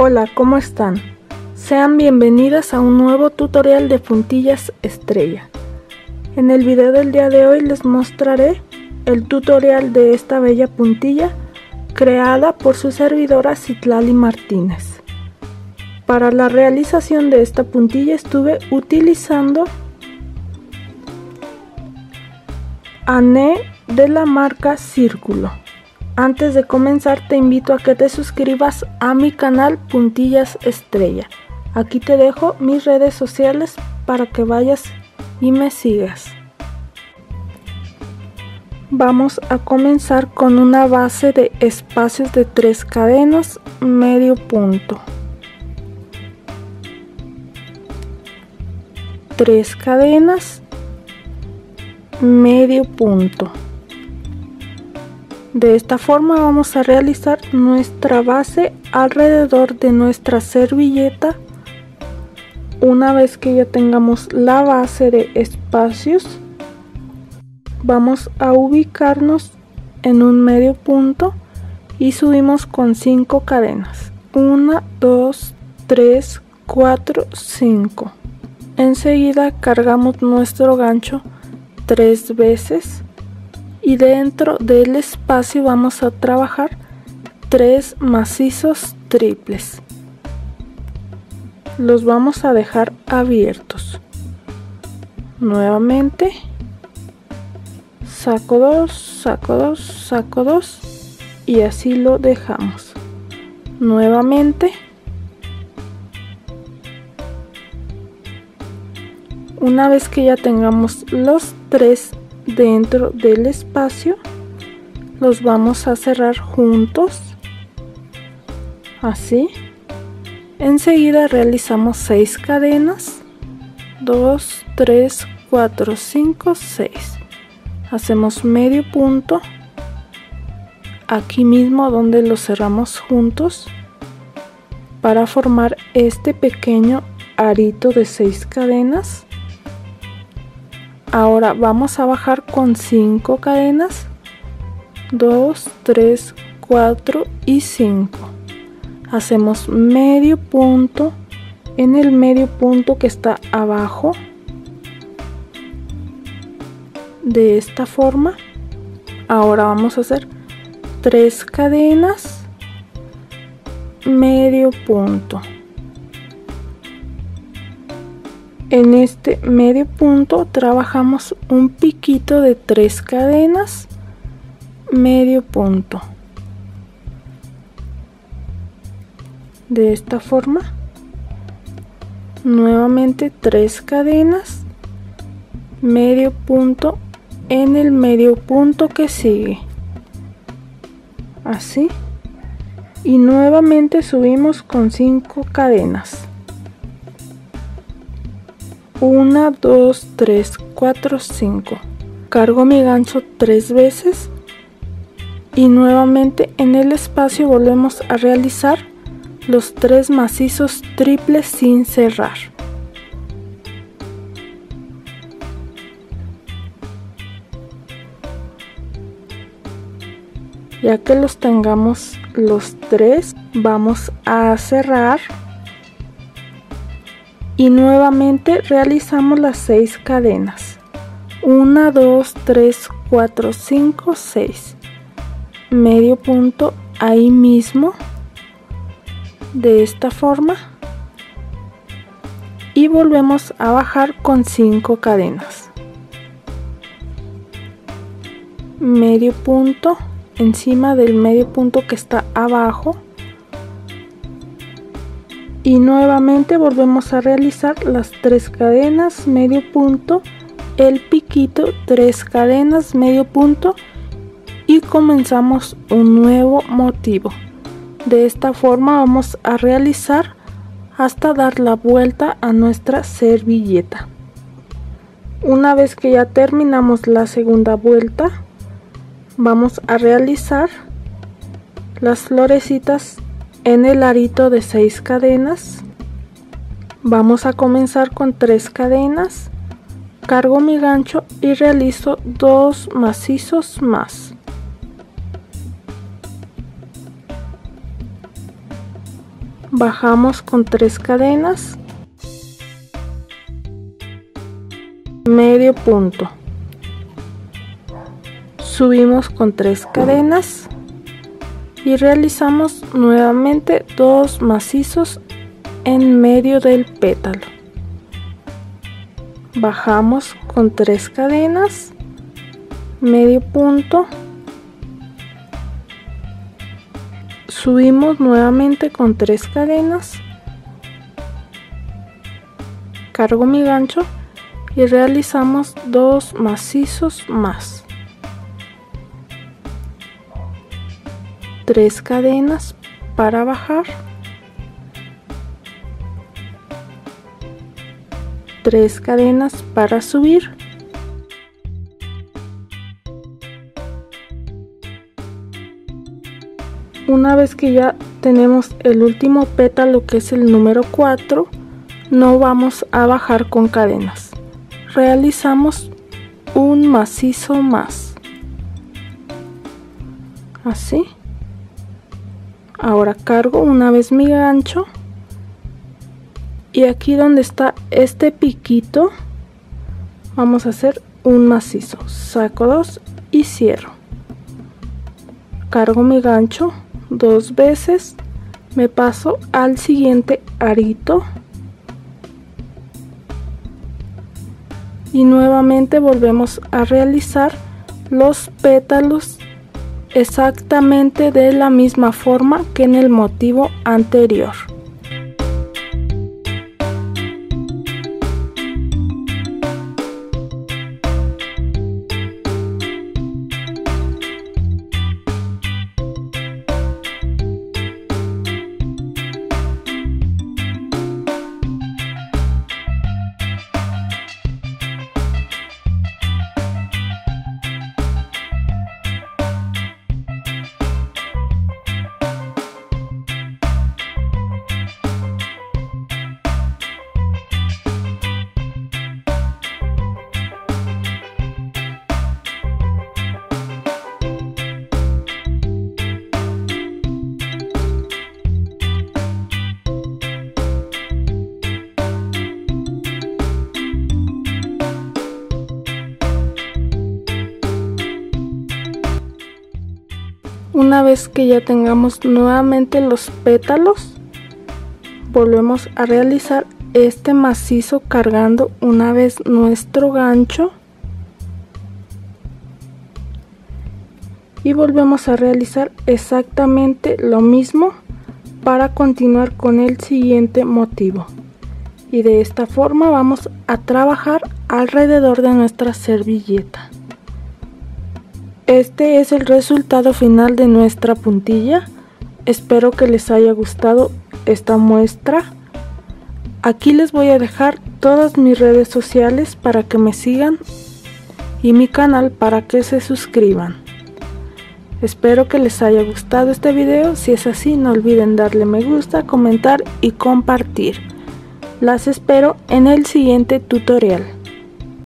Hola, ¿cómo están? Sean bienvenidas a un nuevo tutorial de puntillas estrella. En el video del día de hoy les mostraré el tutorial de esta bella puntilla creada por su servidora Citlali Martínez. Para la realización de esta puntilla estuve utilizando ané de la marca Círculo. Antes de comenzar te invito a que te suscribas a mi canal Puntillas Estrella. Aquí te dejo mis redes sociales para que vayas y me sigas. Vamos a comenzar con una base de espacios de tres cadenas medio punto. Tres cadenas medio punto. De esta forma vamos a realizar nuestra base alrededor de nuestra servilleta. Una vez que ya tengamos la base de espacios, vamos a ubicarnos en un medio punto y subimos con 5 cadenas. 1, 2, 3, 4, 5. Enseguida cargamos nuestro gancho tres veces y dentro del espacio vamos a trabajar tres macizos triples. Los vamos a dejar abiertos. Nuevamente saco dos saco dos saco dos y así lo dejamos. Nuevamente una vez que ya tengamos los tres dentro del espacio los vamos a cerrar juntos así. Enseguida realizamos 6 cadenas 2 3 4 5 6 hacemos medio punto aquí mismo donde lo cerramos juntos para formar este pequeño arito de 6 cadenas ahora vamos a bajar con 5 cadenas. 2 3 4 y 5 hacemos medio punto. En el medio punto que está abajo de esta forma ahora vamos a hacer 3 cadenas. Medio punto en este medio punto trabajamos un piquito de tres cadenas medio punto. De esta forma nuevamente tres cadenas medio punto en el medio punto que sigue. Así. Y nuevamente subimos con cinco cadenas 1, 2, 3, 4, 5. Cargo mi gancho tres veces y nuevamente en el espacio volvemos a realizar los tres macizos triples sin cerrar. Ya que los tengamos los tres, vamos a cerrar y nuevamente realizamos las 6 cadenas. 1 2 3 4 5 6 medio punto ahí mismo de esta forma. Y volvemos a bajar con 5 cadenas. Medio punto encima del medio punto que está abajo y nuevamente volvemos a realizar las tres cadenas medio punto el piquito tres cadenas medio punto y comenzamos un nuevo motivo. De esta forma vamos a realizar hasta dar la vuelta a nuestra servilleta. Una vez que ya terminamos la segunda vuelta vamos a realizar las florecitas en el arito de 6 cadenas. Vamos a comenzar con 3 cadenas. Cargo mi gancho y realizo dos macizos más. Bajamos con tres cadenas. Medio punto. Subimos con tres cadenas y realizamos nuevamente dos macizos en medio del pétalo. Bajamos con tres cadenas medio punto. Subimos nuevamente con tres cadenas. Cargo mi gancho y realizamos dos macizos más tres cadenas para bajar. Tres cadenas para subir. Una vez que ya tenemos el último pétalo que es el número 4 no vamos a bajar con cadenas. Realizamos un macizo más. Así ahora cargo una vez mi gancho. Y aquí donde está este piquito vamos a hacer un macizo. Saco dos y cierro. Cargo mi gancho dos veces. Me paso al siguiente arito. Y nuevamente volvemos a realizar los pétalos exactamente de la misma forma que en el motivo anterior Una vez que ya tengamos nuevamente los pétalos, volvemos a realizar este macizo cargando una vez nuestro gancho. Y volvemos a realizar exactamente lo mismo para continuar con el siguiente motivo. Y de esta forma vamos a trabajar alrededor de nuestra servilleta este es el resultado final de nuestra puntilla. Espero que les haya gustado esta muestra. Aquí les voy a dejar todas mis redes sociales para que me sigan y mi canal para que se suscriban. Espero que les haya gustado este video. Si es así, no olviden darle me gusta, comentar y compartir. Las espero en el siguiente tutorial.